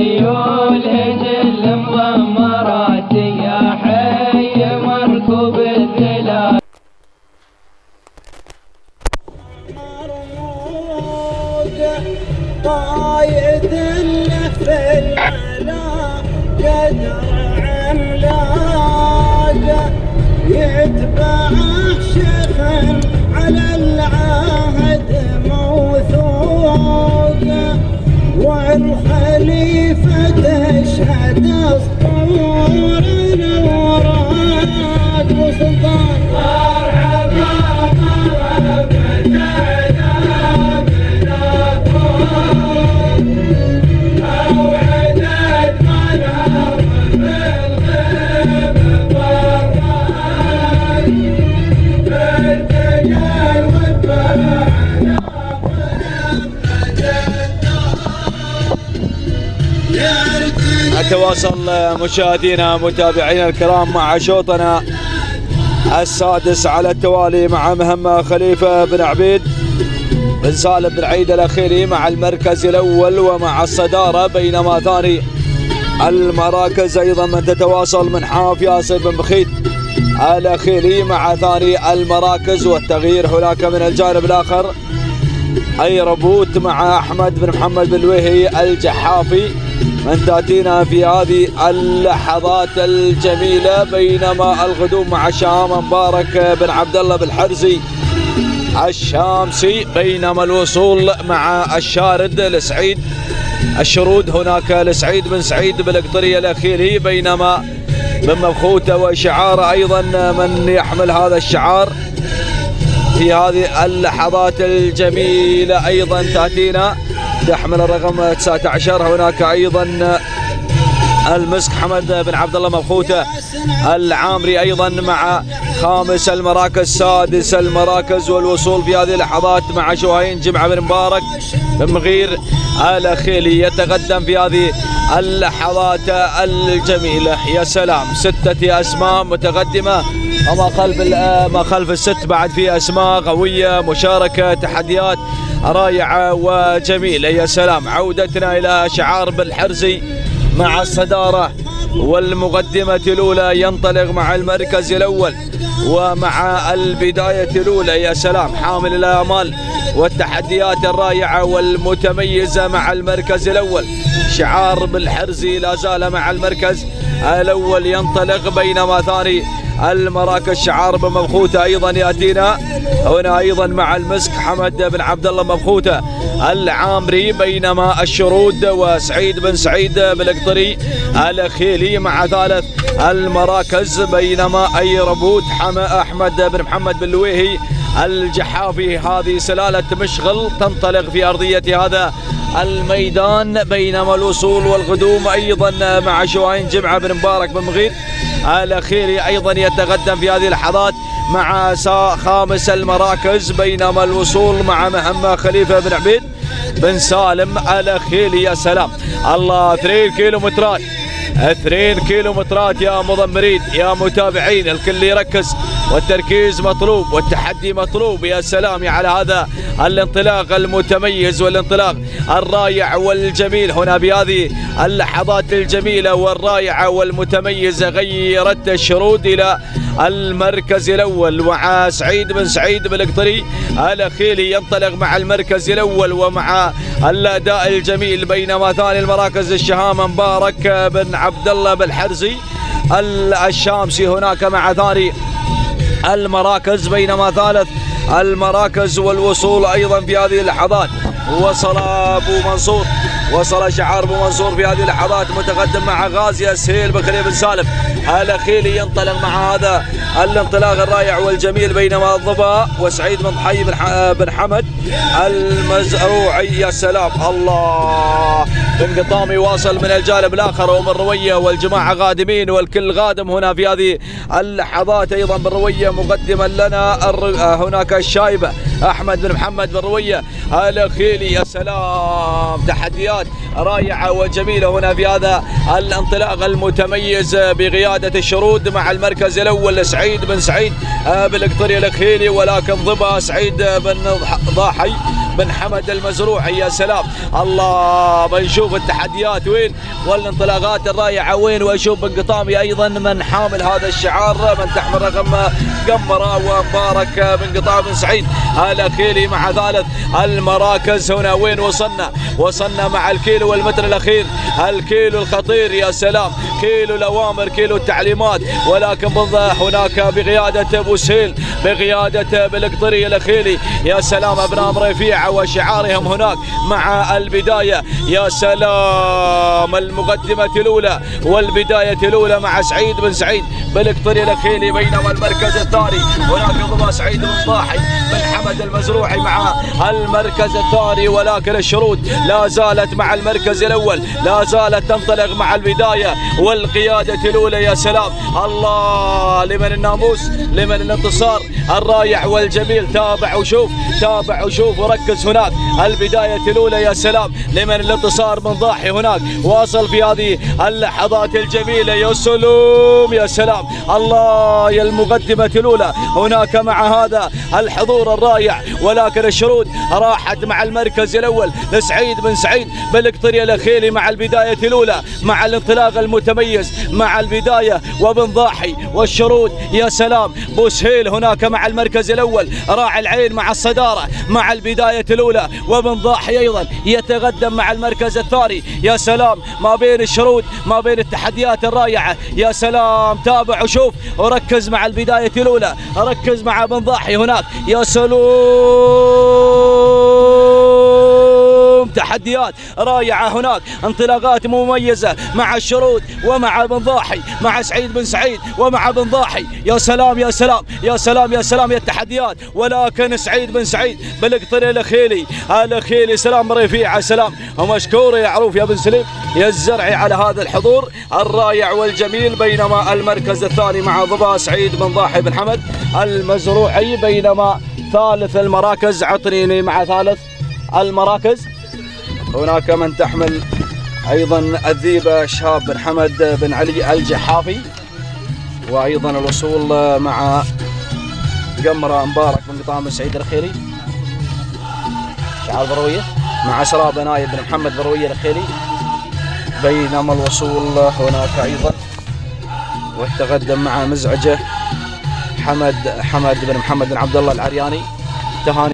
خيول هجل مضمرات يا حي مركوب الذلال طايد في العلا قدر عملاق يتبع شيخ على العهد موثوق. والخليفة تشهد اسطور الوراق وسلطان. نتواصل مشاهدينا متابعينا الكرام مع شوطنا السادس على التوالي مع مهمة خليفة بن عبيد بن سالم بن عيد الأخيري مع المركز الأول ومع الصدارة بينما ثاني المراكز أيضا من تتواصل من حاف ياسر بن بخيت الأخيري مع ثاني المراكز والتغيير هناك من الجانب الآخر. أي ربوت مع أحمد بن محمد بن الوهي الجحافي. من تأتينا في هذه اللحظات الجميلة بينما الغدوم مع شام مبارك بن عبد الله بالحرزي الشامسي بينما الوصول مع الشارد لسعيد. الشرود هناك لسعيد بن سعيد بالقطرية الأخيري بينما بن مبخوته وشعار أيضا من يحمل هذا الشعار. في هذه اللحظات الجميلة أيضا تأتينا. تحمل الرقم 19 هناك أيضا المسك حمد بن عبد الله مبخوته. العامري أيضا مع خامس المراكز سادس المراكز والوصول في هذه اللحظات مع شوهين جمعة بن مبارك مغير الخيلي يتقدم في هذه اللحظات الجميلة. يا سلام ستة أسماء متقدمة. وما خلف ما خلف الست بعد في أسماء قوية مشاركة تحديات رائعة وجميلة. يا سلام. عودتنا إلى شعار بالحرزي مع الصدارة والمقدمة الأولى. ينطلق مع المركز الأول ومع البداية الأولى. يا سلام. حامل الآمال والتحديات الرائعة والمتميزة مع المركز الأول. شعار بالحرزي لا زال مع المركز الأول. ينطلق بينما ثاني المراكز شعار بن مبخوتة أيضا يأتينا. هنا أيضا مع المسك حمد بن عبد الله مبخوتة. العامري بينما الشرود وسعيد بن سعيد بالقطري. الخيلي مع ثالث. المراكز بينما أي ربوت أحمد بن محمد بن لويهي. الجحافي هذه سلالة مشغل تنطلق في أرضية هذا. الميدان بينما الوصول والقدوم أيضا مع شواهين جمعة بن مبارك بن مغير. الاخيري أيضا يتقدم في هذه اللحظات مع خامس المراكز بينما الوصول مع مهمه خليفة بن عبيد بن سالم. الاخيلي يا سلام. الله 3 كيلو مترات 2 كيلو مترات يا مضمرين يا متابعين الكل يركز. والتركيز مطلوب والتحدي مطلوب. يا سلام على هذا الانطلاق المتميز والانطلاق الرائع والجميل. هنا بهذه اللحظات الجميلة والرائعة والمتميزة غيرت الشرود إلى المركز الأول. مع سعيد بن سعيد بالقطري الأخيلي ينطلق مع المركز الأول ومع الأداء الجميل بينما ثاني المراكز الشهامة. مبارك بن عبد الله بالحرزي الشامسي هناك مع ثاني المراكز بينما ثالث المراكز والوصول أيضا في هذه اللحظات. وصل أبو منصور وصل شعار أبو منصور في هذه اللحظات متقدم مع غازي خليل بن سالم. الاخيلي ينطلق مع هذا الانطلاق الرائع والجميل بينما الضباء وسعيد بن حي بن حمد المزروعي. يا سلام. الله. بن قطامي واصل من الجانب الآخر ومن روية والجماعة غادمين والكل غادم هنا في هذه اللحظات أيضا بن روية مقدما لنا. هناك الشايبه أحمد بن محمد بن روية. الاخيلي يا سلام. تحديات رائعة وجميلة هنا في هذا الانطلاق المتميز بقيادة الشرود مع المركز الأول سعيد بن سعيد. بالقطري الاخيلي ولكن ضبا سعيد بن ضاحي. بن حمد المزروعي يا سلام. الله بنشوف التحديات وين؟ والانطلاقات الرائعة وين؟ وأشوف بن قطامي أيضا من حامل هذا الشعار من تحمل رقم قمره ومبارك بن قطام بن سعيد الاخيلي مع ثالث المراكز هنا وين وصلنا؟ وصلنا مع الكيلو والمتر الأخير. الكيلو الخطير يا سلام. كيلو الأوامر كيلو التعليمات. ولكن بالضبط هناك بقيادة أبو سهيل بقيادة بالقطري الاخيلي يا سلام أبناء وشعارهم هناك مع البداية. يا سلام المقدمة الأولى والبداية الأولى مع سعيد بن سعيد. بالقطري الاخيلي بينما المركز الثاني. هناك ضبا سعيد بن طاحي بن حمد المزروعي مع المركز الثاني. ولكن الشروط لا زالت مع المركز الأول. لا زالت تنطلق مع البداية والقيادة الأولى. يا سلام. الله لمن الناموس لمن الانتصار الرائع والجميل. تابع وشوف تابع وشوف وركز هناك. البدايه الأولى يا سلام. لمن الانتصار من ضاحي هناك. واصل في هذه اللحظات الجميلة. يا سلام يا سلام. الله يا المقدمة الأولى. هناك مع هذا الحضور الرائع. ولكن الشروط راحت مع المركز الأول. لسعيد بن سعيد. بالقطري الاخيلي مع البداية الأولى. مع الانطلاق المتميز. مع البداية وبن ضاحي والشروط يا سلام. بوسهيل هناك مع المركز الأول. راعي العين مع الصدارة. مع البداية الأولى وبن ضاحي أيضا يتقدم مع المركز الثاني. يا سلام ما بين الشروط ما بين التحديات الرائعة. يا سلام تابع وشوف وركز مع البداية الأولى. ركز مع بن ضاحي هناك. يا سلام! تحديات رائعه هناك انطلاقات مميزة مع الشروط ومع بن ضاحي مع سعيد بن سعيد ومع بن ضاحي. يا سلام يا سلام يا سلام يا سلام يا التحديات. ولكن سعيد بن سعيد بالقطر الاخيلي الاخيلي سلام رفيع سلام. ومشكور يا عروف يا بن سليم يا الزرعي على هذا الحضور الرائع والجميل بينما المركز الثاني مع ضبا سعيد بن ضاحي بن حمد المزروعي بينما ثالث المراكز عطنيني مع ثالث المراكز. هناك من تحمل أيضا الذيبه شهاب بن حمد بن علي الجحافي وأيضا الوصول مع قمره مبارك بن قطام بن سعيد الخيري شعار بروية. مع سراب نايف بن محمد بروية الخيري بينما الوصول هناك أيضا. والتقدم مع مزعجة حمد حمد بن محمد بن عبد الله العرياني. تهاني